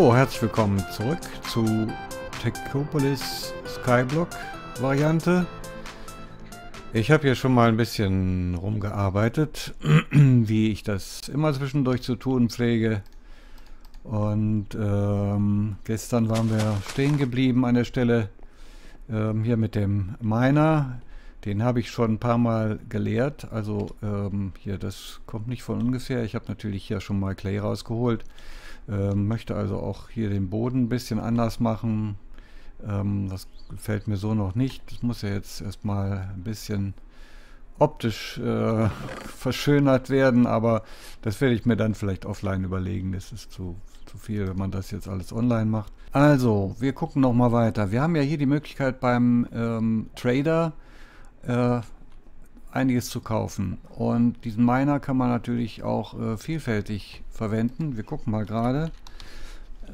So, herzlich willkommen zurück zu Techopolis Skyblock Variante. Ich habe hier schon mal ein bisschen rumgearbeitet, wie ich das immer zwischendurch zu tun pflege. Und ähm, gestern waren wir stehen geblieben an der Stelle ähm, hier mit dem Miner. Den habe ich schon ein paar Mal geleert. Also ähm, hier, das kommt nicht von ungefähr. Ich habe natürlich hier schon mal Clay rausgeholt. Ähm, möchte also auch hier den Boden ein bisschen anders machen. Ähm, das gefällt mir so noch nicht. Das muss ja jetzt erstmal ein bisschen optisch äh, verschönert werden, aber das werde ich mir dann vielleicht offline überlegen. Das ist zu, zu viel, wenn man das jetzt alles online macht. Also, wir gucken noch mal weiter. Wir haben ja hier die Möglichkeit beim ähm, Trader äh, einiges zu kaufen. Und diesen Miner kann man natürlich auch äh, vielfältig verwenden. Wir gucken mal gerade.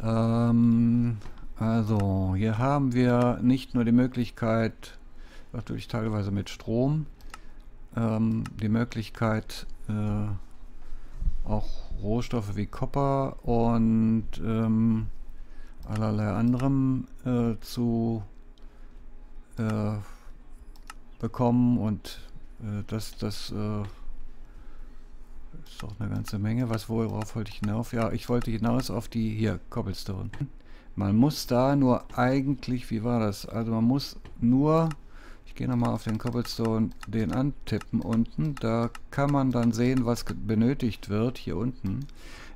Ähm, also, hier haben wir nicht nur die Möglichkeit, natürlich teilweise mit Strom, ähm, die Möglichkeit, äh, auch Rohstoffe wie Kupfer und ähm, allerlei anderem äh, zu äh, bekommen und äh, das, das äh, ist doch eine ganze Menge. Was, worauf wollte ich hinauf? Ja, ich wollte hinaus auf die, hier, Cobblestone. Man muss da nur eigentlich, wie war das? Also man muss nur, ich gehe nochmal auf den Cobblestone, den antippen unten. Da kann man dann sehen, was benötigt wird, hier unten.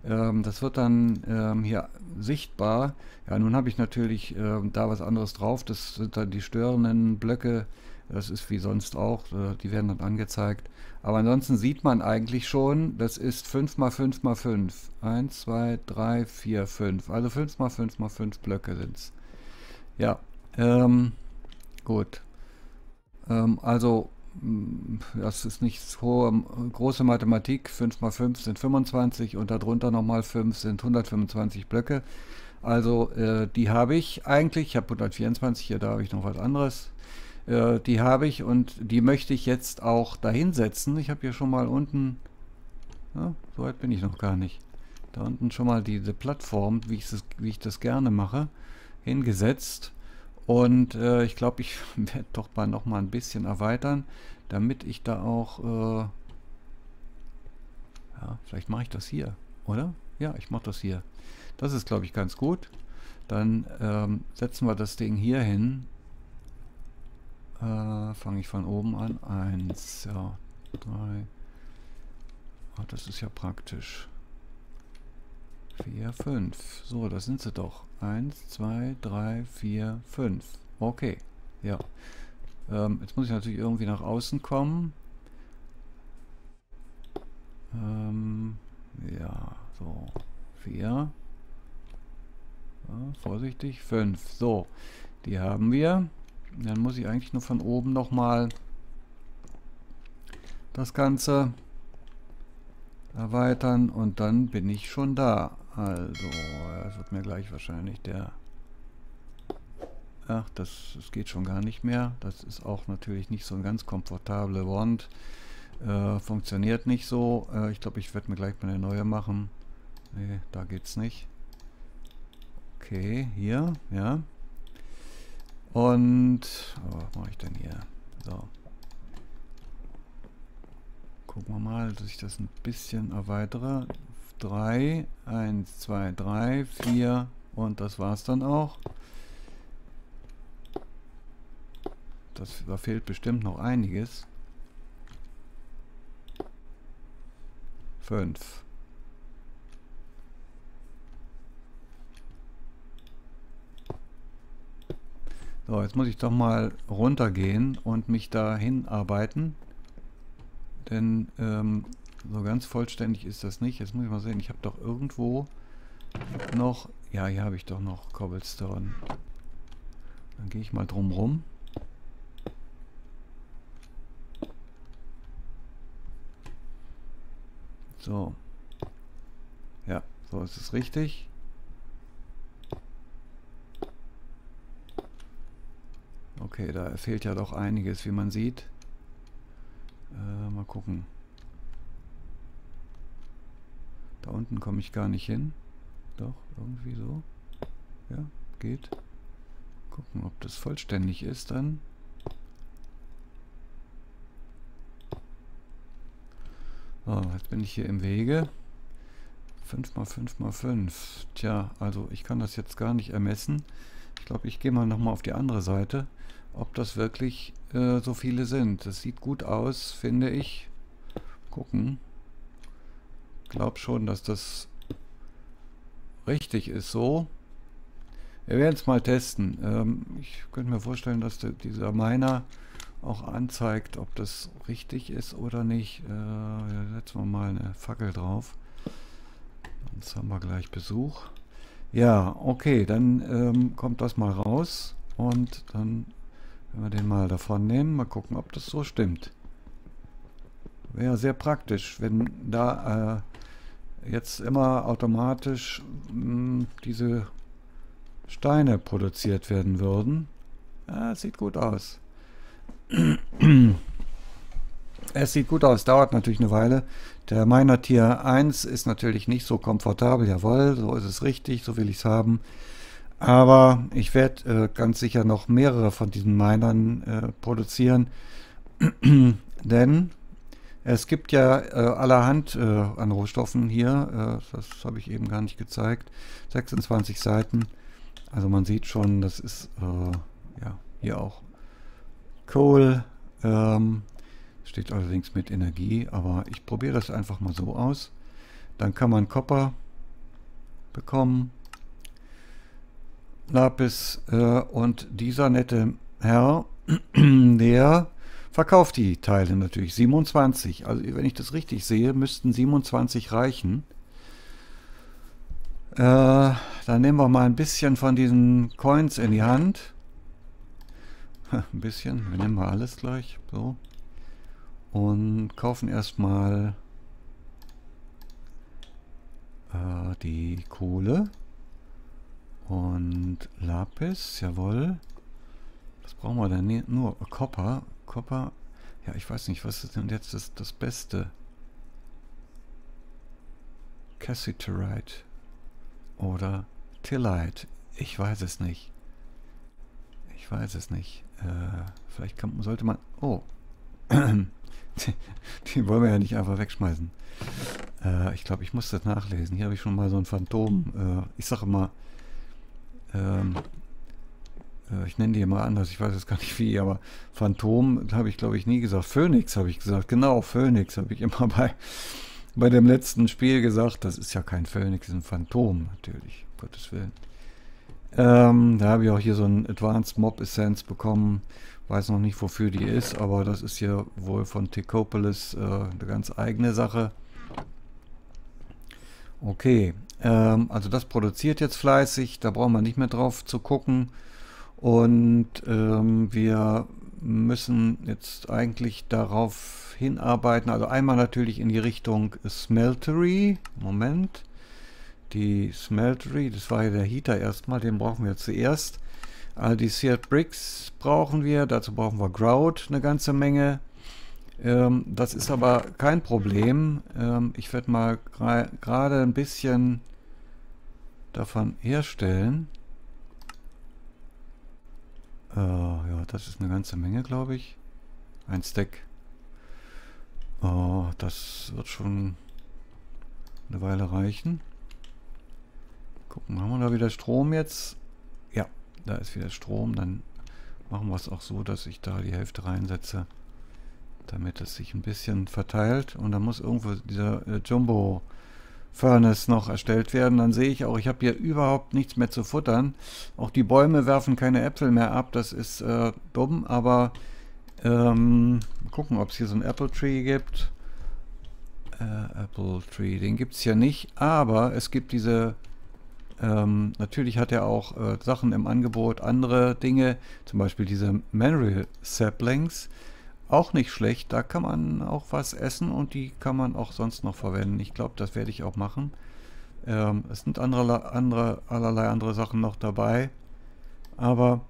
Ähm, das wird dann ähm, hier sichtbar. Ja, nun habe ich natürlich ähm, da was anderes drauf. Das sind dann die störenden Blöcke, das ist wie sonst auch, äh, die werden dann angezeigt. Aber ansonsten sieht man eigentlich schon, das ist 5 mal 5 mal 5. 1, 2, 3, 4, 5. Also 5 mal 5 mal 5 Blöcke sind es. Ja, ähm, gut. Ähm, also, mm, das ist nicht hohe, große Mathematik. 5 mal 5 sind 25 und darunter nochmal 5 sind 125 Blöcke. Also, äh, die habe ich eigentlich. Ich habe 124, hier da habe ich noch was anderes. Äh, die habe ich und die möchte ich jetzt auch dahinsetzen. Ich habe hier schon mal unten, ja, so weit bin ich noch gar nicht, da unten schon mal diese Plattform, wie ich das, wie ich das gerne mache, hingesetzt. Und äh, ich glaube, ich werde doch mal noch mal ein bisschen erweitern, damit ich da auch, äh, ja, vielleicht mache ich das hier, oder? Ja, ich mache das hier. Das ist, glaube ich, ganz gut. Dann ähm, setzen wir das Ding hier hin äh, Fange ich von oben an. Eins, ja, drei. Oh, das ist ja praktisch. Vier, fünf. So, das sind sie doch. Eins, zwei, drei, vier, fünf. Okay, ja. Ähm, jetzt muss ich natürlich irgendwie nach außen kommen. Ähm, ja, so. Vier. Ja, vorsichtig. Fünf. So, die haben wir. Dann muss ich eigentlich nur von oben nochmal das Ganze erweitern und dann bin ich schon da. Also, das wird mir gleich wahrscheinlich der... Ach, das, das geht schon gar nicht mehr. Das ist auch natürlich nicht so eine ganz komfortable Wand. Äh, funktioniert nicht so. Äh, ich glaube, ich werde mir gleich mal eine neue machen. Nee, da geht's nicht. Okay, hier, ja. Und, oh, was mache ich denn hier? So. Gucken wir mal, dass ich das ein bisschen erweitere. 3, 1, 2, 3, 4 und das war's dann auch. Das, da fehlt bestimmt noch einiges. 5. So, jetzt muss ich doch mal runtergehen und mich dahin arbeiten. Denn ähm, so ganz vollständig ist das nicht. Jetzt muss ich mal sehen, ich habe doch irgendwo noch... Ja, hier habe ich doch noch Cobblestone. Dann gehe ich mal drum rum. So. Ja, so ist es richtig. Okay, da fehlt ja doch einiges, wie man sieht. Äh, mal gucken. Da unten komme ich gar nicht hin. Doch, irgendwie so. Ja, geht. Gucken, ob das vollständig ist dann. So, jetzt bin ich hier im Wege. 5 mal 5 mal 5. Tja, also ich kann das jetzt gar nicht ermessen. Ich glaube, ich gehe mal nochmal auf die andere Seite, ob das wirklich äh, so viele sind. Das sieht gut aus, finde ich. Gucken. Glaub schon, dass das richtig ist so. Wir werden es mal testen. Ähm, ich könnte mir vorstellen, dass der, dieser Miner auch anzeigt, ob das richtig ist oder nicht. Äh, setzen wir mal eine Fackel drauf. Jetzt haben wir gleich Besuch. Ja, okay, dann ähm, kommt das mal raus und dann werden wir den mal davon nehmen. Mal gucken, ob das so stimmt. Wäre sehr praktisch, wenn da äh, jetzt immer automatisch mh, hm, diese Steine produziert werden würden. Ja, sieht gut aus. es sieht gut aus, dauert natürlich eine Weile. Der Miner Tier 1 ist natürlich nicht so komfortabel, jawohl, so ist es richtig, so will ich es haben. Aber ich werde äh, ganz sicher noch mehrere von diesen Minern äh, produzieren, denn es gibt ja äh, allerhand äh, an Rohstoffen hier, äh, das habe ich eben gar nicht gezeigt, 26 Seiten. Also man sieht schon, das ist äh, ja hier auch Coal, ähm, Steht allerdings mit Energie, aber ich probiere das einfach mal so aus. Dann kann man Copper bekommen. Lapis äh, und dieser nette Herr, der verkauft die Teile natürlich. 27. Also wenn ich das richtig sehe, müssten 27 reichen. Äh, dann nehmen wir mal ein bisschen von diesen Coins in die Hand. ein bisschen, wir nehmen mal alles gleich. So und kaufen erstmal äh, die Kohle und Lapis, jawohl. Was brauchen wir denn? Nur Copper. Copper. Ja, ich weiß nicht, was ist denn jetzt das, das Beste? Cassiterite oder Tillite. Ich weiß es nicht. Ich weiß es nicht. Äh, vielleicht kann, sollte man... Oh. Die, wollen wir ja nicht einfach wegschmeißen. Äh, ich glaube, ich muss das nachlesen. Hier habe ich schon mal so ein Phantom. Äh, ich sage mal, ähm, äh, ich nenne die immer anders, ich weiß jetzt gar nicht wie, aber Phantom habe ich glaube ich nie gesagt. Phoenix habe ich gesagt. Genau, Phoenix habe ich immer bei, bei dem letzten Spiel gesagt. Das ist ja kein Phoenix, ist ein Phantom natürlich, um Gottes Willen. Ähm, da habe ich auch hier so ein Advanced Mob Essence bekommen. Weiß noch nicht, wofür die ist, aber das ist hier wohl von Tecopolis äh, eine ganz eigene Sache. Okay, ähm, also das produziert jetzt fleißig, da brauchen wir nicht mehr drauf zu gucken. Und ähm, wir müssen jetzt eigentlich darauf hinarbeiten, also einmal natürlich in die Richtung Smeltery. Moment, die Smeltery, das war ja der Heater erstmal, den brauchen wir zuerst. All die Seared Bricks brauchen wir. Dazu brauchen wir Grout eine ganze Menge. Ähm, das ist aber kein Problem. Ähm, ich werde mal gerade ein bisschen davon herstellen. Äh, ja, das ist eine ganze Menge, glaube ich. Ein Stack. Oh, das wird schon eine Weile reichen. Gucken, haben wir da wieder Strom jetzt? Ja, da ist wieder Strom, dann machen wir es auch so, dass ich da die Hälfte reinsetze, damit es sich ein bisschen verteilt und dann muss irgendwo dieser äh, Jumbo Furnace noch erstellt werden. Dann sehe ich auch, ich habe hier überhaupt nichts mehr zu futtern. Auch die Bäume werfen keine Äpfel mehr ab, das ist äh, dumm, aber ähm, gucken, ob es hier so ein Apple Tree gibt. Äh, Apple Tree, den gibt es ja nicht, aber es gibt diese ähm, natürlich hat er auch äh, Sachen im Angebot, andere Dinge, zum Beispiel diese Mineral Saplings, auch nicht schlecht, da kann man auch was essen und die kann man auch sonst noch verwenden. Ich glaube, das werde ich auch machen. Ähm, es sind andere, andere, allerlei andere Sachen noch dabei. Aber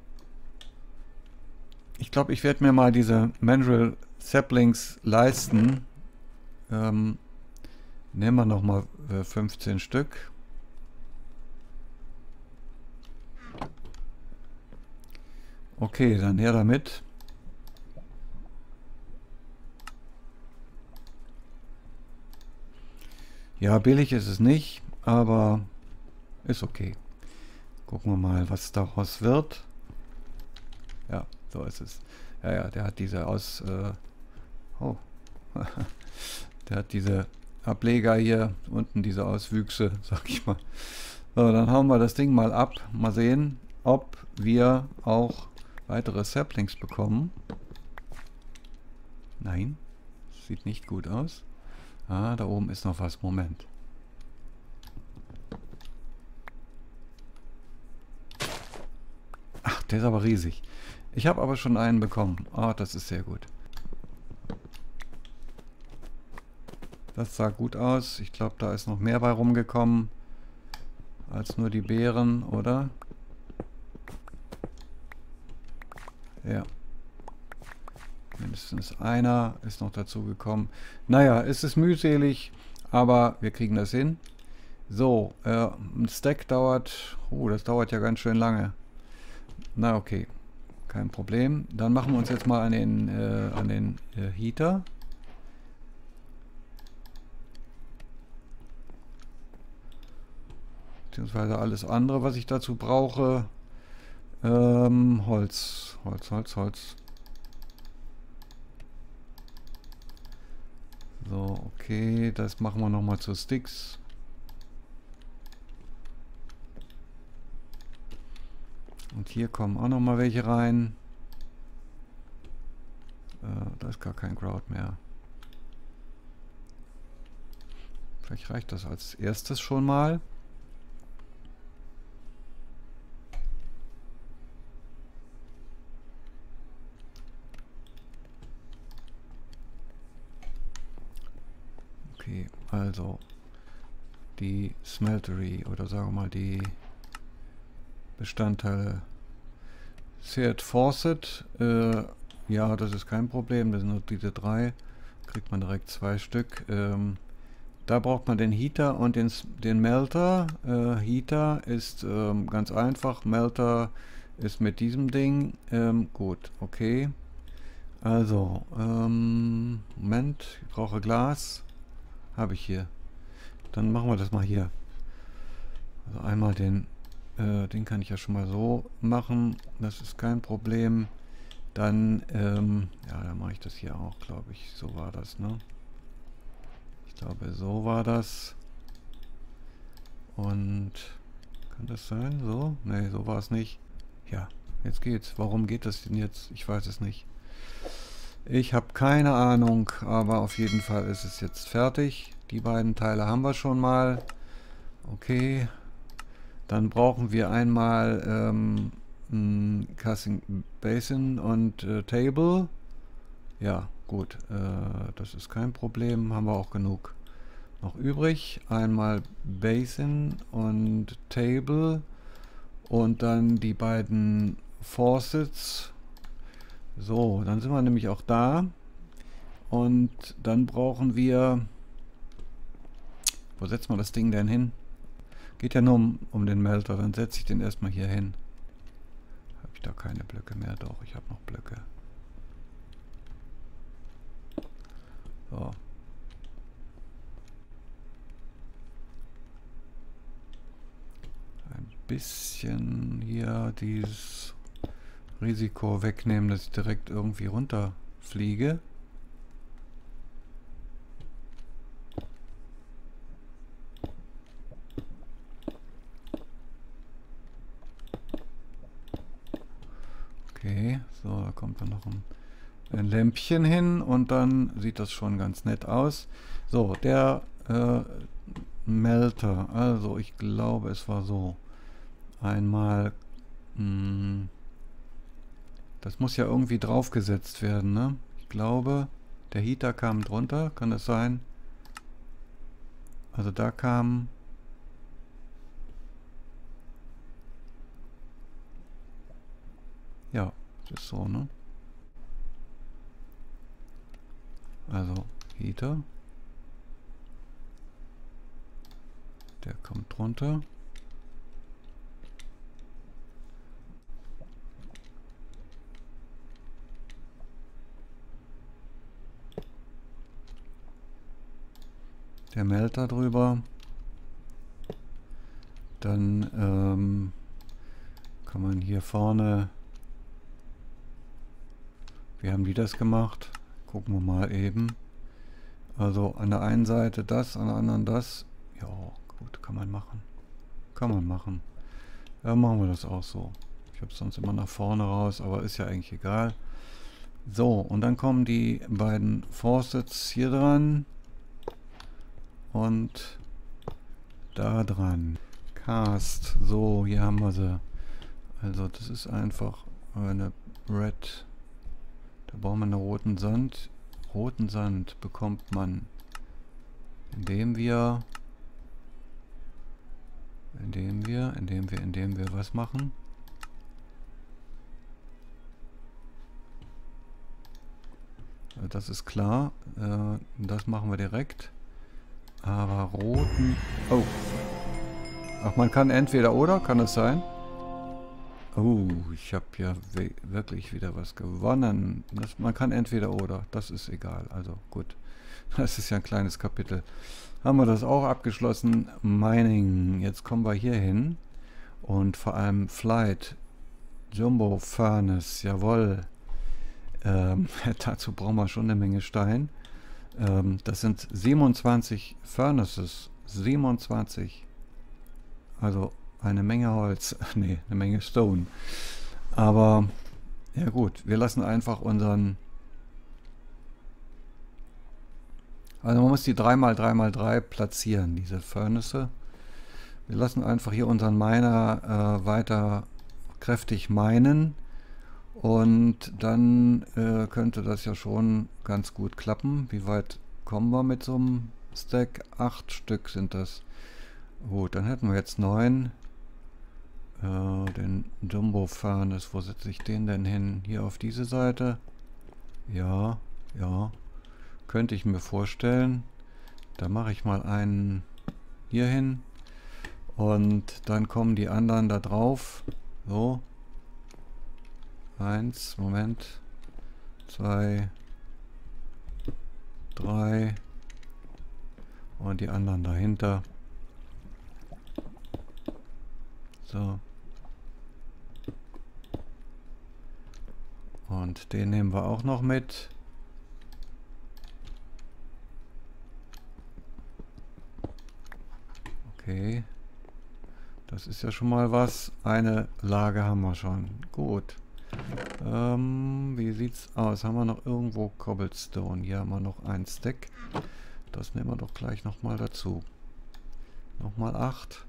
ich glaube, ich werde mir mal diese Mandrill Saplings leisten. Ähm, nehmen wir nochmal 15 äh, Stück. Okay, dann her damit. Ja, billig ist es nicht, aber ist okay. Gucken wir mal, was daraus wird. Ja, so ist es. Ja, ja, der hat diese aus... Äh, oh. der hat diese Ableger hier, unten diese Auswüchse, sag ich mal. So, dann hauen wir das Ding mal ab. Mal sehen, ob wir auch weitere Saplings bekommen. Nein, sieht nicht gut aus. Ah, da oben ist noch was. Moment. Ach, der ist aber riesig. Ich habe aber schon einen bekommen. Ah, das ist sehr gut. Das sah gut aus. Ich glaube, da ist noch mehr bei rumgekommen. Als nur die Beeren, oder? Ja. Mindestens einer ist noch dazu gekommen. Naja, es ist mühselig, aber wir kriegen das hin. So, äh, ein Stack dauert... Oh, das dauert ja ganz schön lange. Na okay, kein Problem. Dann machen wir uns jetzt mal an den, äh, an den äh, Heater. Beziehungsweise alles andere, was ich dazu brauche. Ähm, Holz, Holz, Holz, Holz. So, okay, das machen wir nochmal zu Sticks. Und hier kommen auch nochmal welche rein. Äh, da ist gar kein Crowd mehr. Vielleicht reicht das als erstes schon mal. Okay, also die Smeltery oder sagen wir mal die Bestandteile. Seat Faucet, äh, ja, das ist kein Problem, das sind nur diese drei. Kriegt man direkt zwei Stück. Ähm, da braucht man den Heater und den, den Melter. Äh, Heater ist ähm, ganz einfach, Melter ist mit diesem Ding. Ähm, gut, okay. Also, ähm, Moment, ich brauche Glas. Habe ich hier. Dann machen wir das mal hier. Also einmal den, äh, den kann ich ja schon mal so machen. Das ist kein Problem. Dann, ähm, ja, dann mache ich das hier auch, glaube ich. So war das, ne? Ich glaube, so war das. Und kann das sein? So? Ne, so war es nicht. Ja, jetzt geht's. Warum geht das denn jetzt? Ich weiß es nicht. Ich habe keine Ahnung, aber auf jeden Fall ist es jetzt fertig. Die beiden Teile haben wir schon mal. Okay. Dann brauchen wir einmal ähm, ein Casting Basin und äh, Table. Ja, gut. Äh, das ist kein Problem. Haben wir auch genug noch übrig. Einmal Basin und Table. Und dann die beiden Faucets. So, dann sind wir nämlich auch da. Und dann brauchen wir... Wo setzen wir das Ding denn hin? Geht ja nur um, um den Melter. Dann setze ich den erstmal hier hin. Habe ich da keine Blöcke mehr? Doch, ich habe noch Blöcke. So. Ein bisschen hier dieses Risiko wegnehmen, dass ich direkt irgendwie runterfliege. Okay, so, da kommt dann noch ein, ein, Lämpchen hin und dann sieht das schon ganz nett aus. So, der äh, Melter, also ich glaube es war so. Einmal... Mh, hm, das muss ja irgendwie draufgesetzt werden, ne? Ich glaube, der Heater kam drunter, kann das sein? Also da kam... Ja, das ist so, ne? Also, Heater. Der kommt drunter. Der Melter drüber. Dann ähm, kann man hier vorne... Wie haben die das gemacht? Gucken wir mal eben. Also an der einen Seite das, an der anderen das. Ja, gut, kann man machen. Kann man machen. Ja, machen wir das auch so. Ich habe sonst immer nach vorne raus, aber ist ja eigentlich egal. So, und dann kommen die beiden Faucets hier dran. Und da dran. Cast. So, hier haben wir sie. Also das ist einfach eine Red. Da brauchen wir einen roten Sand. Roten Sand bekommt man, indem wir, indem wir, indem wir, indem wir was machen. Also das ist klar. Äh, das machen wir direkt. Aber roten... Oh. Ach, man kann entweder oder, kann es sein? Oh, ich habe ja wirklich wieder was gewonnen. Das, man kann entweder oder, das ist egal. Also gut, das ist ja ein kleines Kapitel. Haben wir das auch abgeschlossen. Mining, jetzt kommen wir hier hin. Und vor allem Flight, Jumbo Furnace, jawohl. Ähm, dazu brauchen wir schon eine Menge Stein. Ähm, das sind 27 Furnaces. 27. Also eine Menge Holz. nee, eine Menge Stone. Aber, ja gut, wir lassen einfach unseren... Also man muss die 3x3x3 platzieren, diese Furnace. Wir lassen einfach hier unseren Miner äh, weiter kräftig meinen. Und dann äh, könnte das ja schon ganz gut klappen. Wie weit kommen wir mit so einem Stack? Acht Stück sind das. Gut, dann hätten wir jetzt neun. Äh, den Jumbo Furnace, wo setze ich den denn hin? Hier auf diese Seite? Ja, ja. Könnte ich mir vorstellen. Da mache ich mal einen hier hin. Und dann kommen die anderen da drauf. So. Eins, Moment. Zwei. Drei. Und die anderen dahinter. So. Und den nehmen wir auch noch mit. Okay. Das ist ja schon mal was. Eine Lage haben wir schon. Gut. Ähm, wie sieht's aus? Haben wir noch irgendwo Cobblestone? Hier haben wir noch ein Stack. Das nehmen wir doch gleich nochmal dazu. Nochmal 8.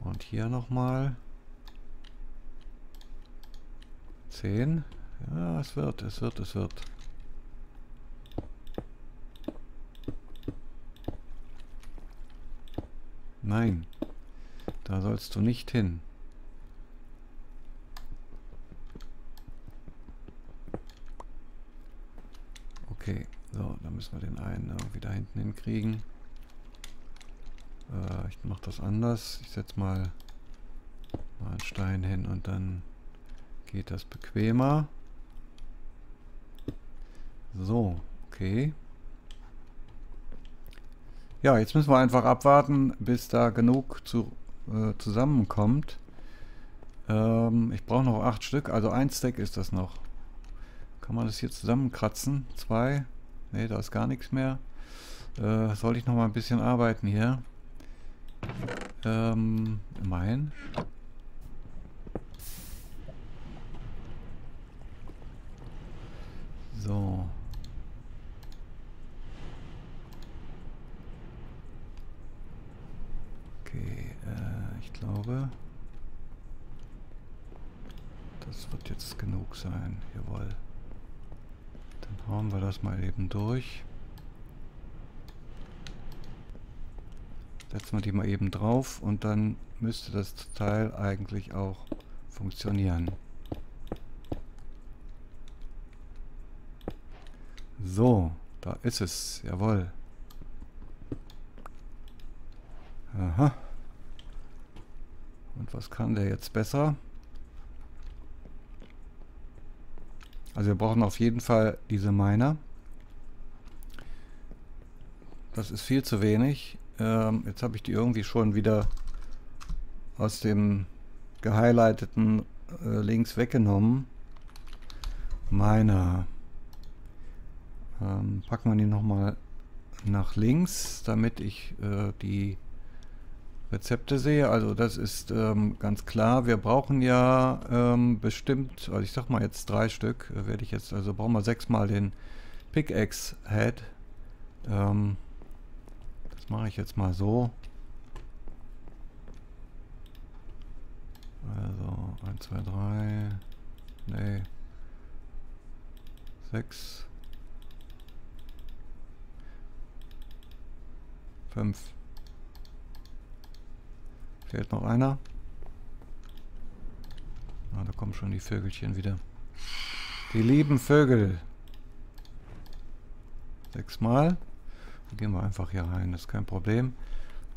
Und hier nochmal 10. Ja, es wird, es wird, es wird. Nein, da sollst du nicht hin. Okay, so, dann müssen wir den einen irgendwie da hinten hinkriegen. Äh, ich mache das anders. Ich setze mal, mal einen Stein hin und dann geht das bequemer. So, okay. Ja, jetzt müssen wir einfach abwarten, bis da genug zu, äh, zusammenkommt. Ähm, ich brauche noch acht Stück, also ein Stack ist das noch. Kann man das hier zusammenkratzen? Zwei? Ne, da ist gar nichts mehr. Äh, soll ich noch mal ein bisschen arbeiten hier? Ähm, immerhin. So. Okay, äh, ich glaube, das wird jetzt genug sein. Jawohl. Dann hauen wir das mal eben durch. Setzen wir die mal eben drauf und dann müsste das Teil eigentlich auch funktionieren. So, da ist es. Jawohl. Aha. Und was kann der jetzt besser? Also wir brauchen auf jeden Fall diese Miner. das ist viel zu wenig. Ähm, jetzt habe ich die irgendwie schon wieder aus dem gehighlighteten äh, links weggenommen. Meiner. Ähm, packen wir die nochmal nach links, damit ich äh, die Rezepte sehe. Also das ist ähm, ganz klar. Wir brauchen ja ähm, bestimmt, also ich sag mal jetzt drei Stück, äh, werde ich jetzt, also brauchen wir sechsmal den Pickaxe Head. Ähm, das mache ich jetzt mal so. Also 1, 2, 3, nee, 6, 5. Fehlt noch einer. Ah, da kommen schon die Vögelchen wieder. Die lieben Vögel. Sechsmal. Dann gehen wir einfach hier rein, das ist kein Problem.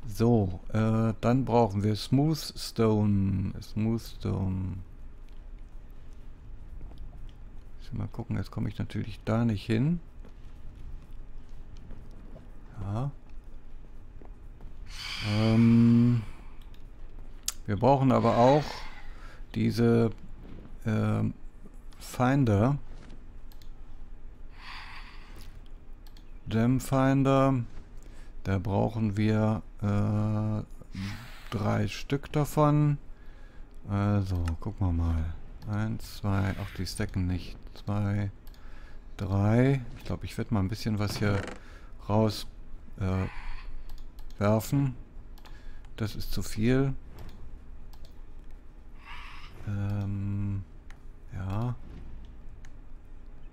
So, äh, dann brauchen wir Smooth Stone. Smooth Stone. Mal gucken, jetzt komme ich natürlich da nicht hin. Ja. Ähm, wir brauchen aber auch diese äh, Finder. Gem Finder. Da brauchen wir äh, drei Stück davon. Also, gucken wir mal. Eins, zwei, ach, die stacken nicht. Zwei, drei. Ich glaube, ich werde mal ein bisschen was hier raus äh, werfen. Das ist zu viel. Ähm, ja.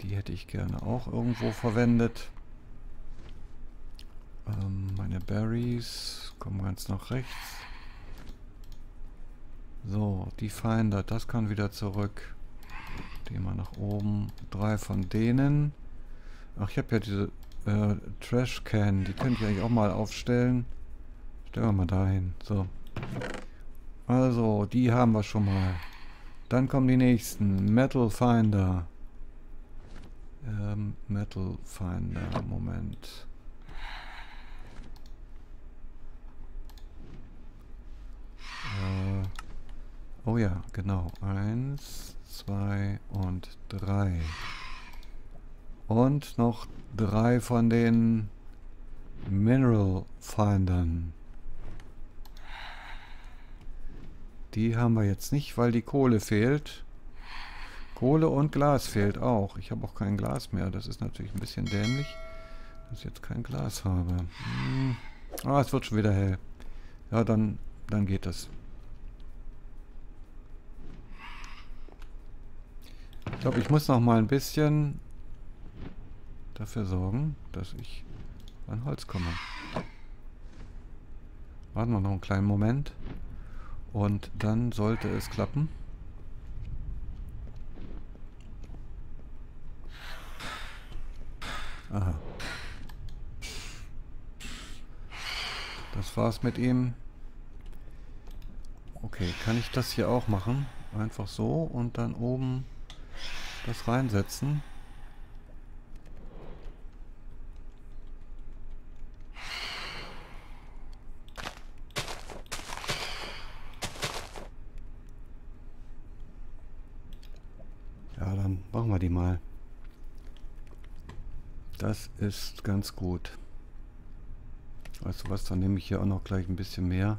Die hätte ich gerne auch irgendwo verwendet. Ähm, meine Berries kommen ganz nach rechts. So, die Finder, das kann wieder zurück. Gehen wir nach oben. Drei von denen. Ach, ich habe ja diese äh, Trash Can. Die könnte ich eigentlich auch mal aufstellen. Stellen wir mal dahin. So. Also, die haben wir schon mal. Dann kommen die nächsten. Metal Finder. Ähm, Metal Finder. Moment. Äh, oh ja, genau. Eins, zwei und drei. Und noch drei von den Mineral Findern. Die haben wir jetzt nicht, weil die Kohle fehlt. Kohle und Glas fehlt auch. Ich habe auch kein Glas mehr. Das ist natürlich ein bisschen dämlich, dass ich jetzt kein Glas habe. Hm. Ah, es wird schon wieder hell. Ja, dann, dann geht das. Ich glaube, ich muss noch mal ein bisschen dafür sorgen, dass ich an Holz komme. Warten wir noch einen kleinen Moment. Und dann sollte es klappen. Aha. Das war's mit ihm. Okay, kann ich das hier auch machen? Einfach so und dann oben das reinsetzen. Machen wir die mal. Das ist ganz gut. Du was, dann nehme ich hier auch noch gleich ein bisschen mehr.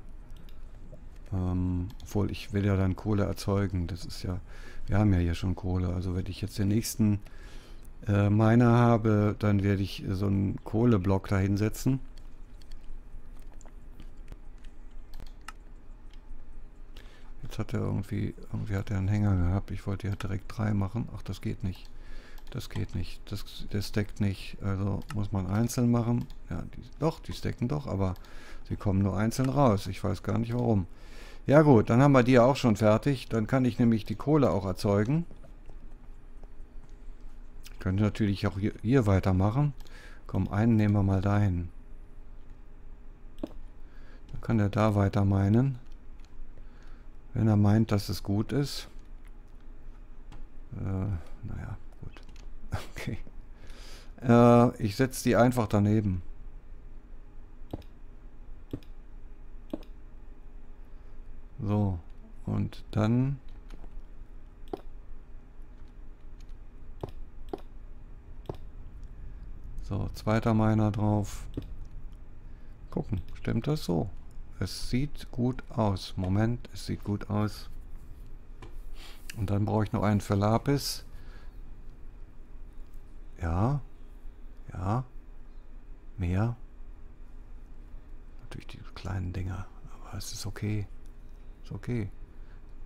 Ähm, obwohl, ich will ja dann Kohle erzeugen. Das ist ja, wir haben ja hier schon Kohle. Also wenn ich jetzt den nächsten äh, Miner habe, dann werde ich so einen Kohleblock da hinsetzen. Jetzt hat er irgendwie, irgendwie hat er einen Hänger gehabt. Ich wollte ja direkt drei machen. Ach, das geht nicht. Das geht nicht. Das, das steckt nicht. Also muss man einzeln machen. Ja, die, doch, die stecken doch, aber sie kommen nur einzeln raus. Ich weiß gar nicht warum. Ja gut, dann haben wir die auch schon fertig. Dann kann ich nämlich die Kohle auch erzeugen. Könnte natürlich auch hier, hier weitermachen. Komm, einen nehmen wir mal dahin. Dann kann er da weiter meinen. Wenn er meint, dass es gut ist. Äh, naja. Okay. Äh, ich setze die einfach daneben. So. Und dann... So, zweiter Miner drauf. Gucken, stimmt das so? Es sieht gut aus. Moment, es sieht gut aus. Und dann brauche ich noch einen für Lapis. Ja. Ja. Mehr. Natürlich die kleinen Dinger. Aber es ist okay. Ist okay.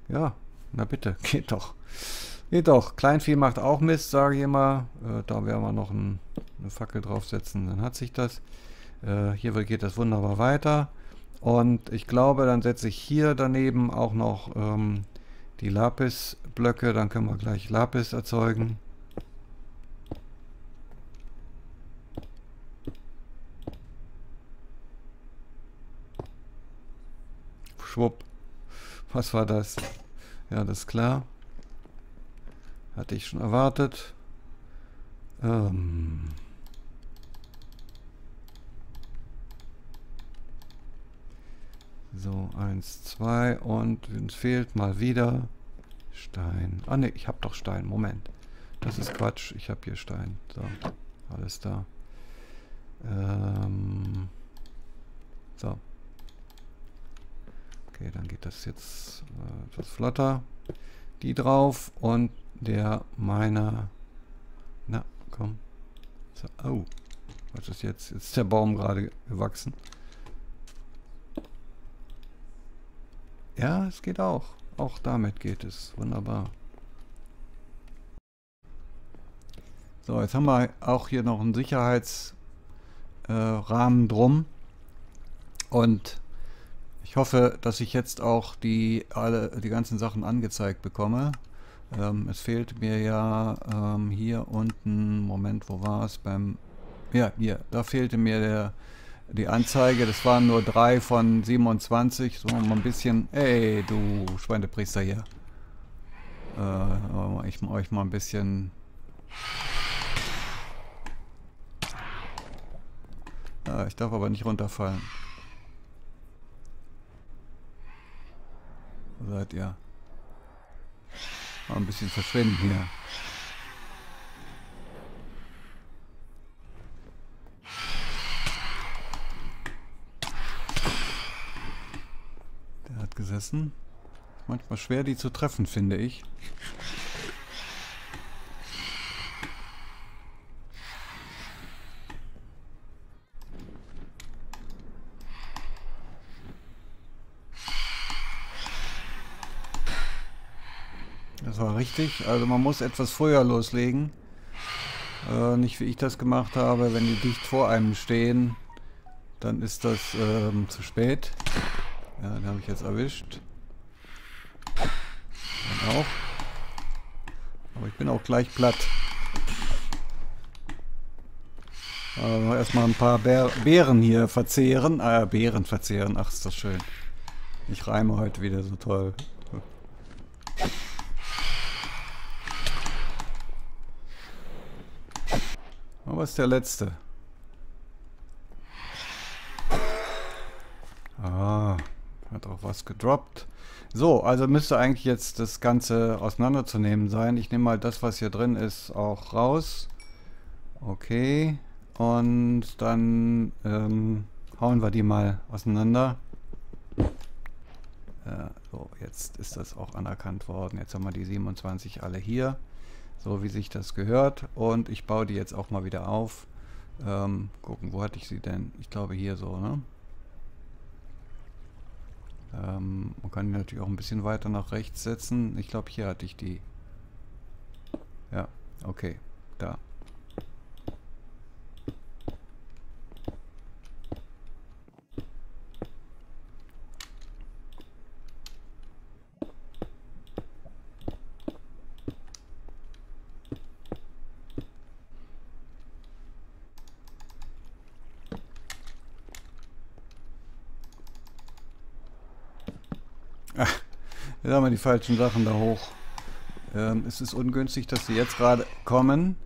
Ja, na bitte, geht doch. Geht doch. Kleinvieh macht auch Mist, sage ich immer. Äh, da werden wir noch ein, eine Fackel draufsetzen, dann hat sich das. Äh, hier geht das wunderbar weiter. Und ich glaube, dann setze ich hier daneben auch noch ähm, die Lapis-Blöcke. Dann können wir gleich Lapis erzeugen. Schwupp. Was war das? Ja, das ist klar. Hatte ich schon erwartet. Ähm... So, eins, zwei und uns fehlt mal wieder Stein. Ah ne, ich habe doch Stein. Moment. Das ist Quatsch. Ich habe hier Stein. So, alles da. Ähm, so. Okay, dann geht das jetzt äh, etwas flotter. Die drauf und der meiner. Na, komm. So, oh. Was ist jetzt? Jetzt ist der Baum gerade gewachsen. Ja, es geht auch. Auch damit geht es. Wunderbar. So, jetzt haben wir auch hier noch einen Sicherheitsrahmen äh, drum. Und ich hoffe, dass ich jetzt auch die, alle, die ganzen Sachen angezeigt bekomme. Ähm, es fehlt mir ja ähm, hier unten, Moment, wo war es? Beim, ja, hier, da fehlte mir der die Anzeige. Das waren nur drei von 27. So mal ein bisschen. Ey, du Schweinepriester hier. Äh, ich euch mal ein bisschen. Ja, ich darf aber nicht runterfallen. Seid ihr? Mal ein bisschen verschwinden hier. gesessen. Manchmal schwer, die zu treffen, finde ich. Das war richtig. Also man muss etwas früher loslegen. Äh, nicht wie ich das gemacht habe. Wenn die dicht vor einem stehen, dann ist das ähm, zu spät. Ja, den habe ich jetzt erwischt. Dann auch. Aber ich bin auch gleich platt. Aber erstmal ein paar Beeren hier verzehren. Ah, Beeren verzehren. Ach, ist das schön. Ich reime heute wieder so toll. Aber ist der letzte. Ah. Hat auch was gedroppt. So, also müsste eigentlich jetzt das Ganze auseinanderzunehmen sein. Ich nehme mal das, was hier drin ist, auch raus. Okay. Und dann ähm, hauen wir die mal auseinander. Ja, so, jetzt ist das auch anerkannt worden. Jetzt haben wir die 27 alle hier. So wie sich das gehört. Und ich baue die jetzt auch mal wieder auf. Ähm, gucken, wo hatte ich sie denn? Ich glaube hier so, ne? Ähm, man kann die natürlich auch ein bisschen weiter nach rechts setzen. Ich glaube, hier hatte ich die. Ja, okay. Da. Jetzt haben wir die falschen Sachen da hoch. Ähm, es ist ungünstig, dass sie jetzt gerade kommen.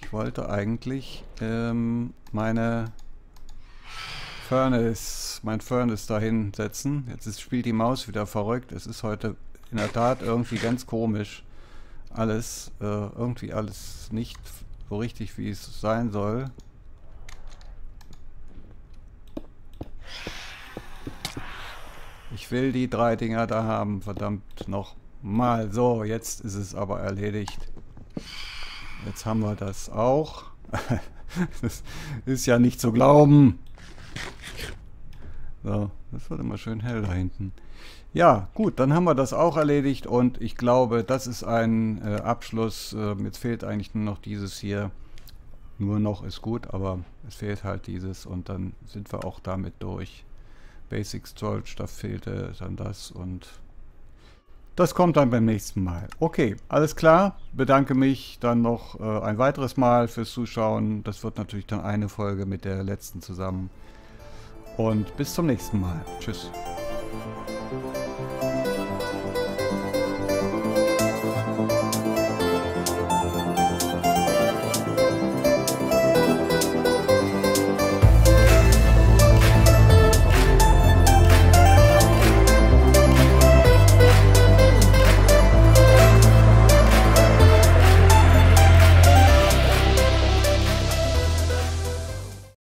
Ich wollte eigentlich ähm, meine Furnace, mein Furnace dahin setzen. Jetzt ist, spielt die Maus wieder verrückt. Es ist heute in der Tat irgendwie ganz komisch. Alles, äh, irgendwie alles nicht so richtig, wie es sein soll. Will die drei Dinger da haben, verdammt noch mal. So, jetzt ist es aber erledigt. Jetzt haben wir das auch. das ist ja nicht zu glauben. So, das wird immer schön hell da hinten. Ja, gut, dann haben wir das auch erledigt und ich glaube, das ist ein äh, Abschluss. Äh, jetzt fehlt eigentlich nur noch dieses hier. Nur noch ist gut, aber es fehlt halt dieses und dann sind wir auch damit durch. Basic Storage, da fehlte dann das und das kommt dann beim nächsten Mal. Okay, alles klar. Bedanke mich dann noch äh, ein weiteres Mal fürs Zuschauen. Das wird natürlich dann eine Folge mit der letzten zusammen. Und bis zum nächsten Mal. Tschüss.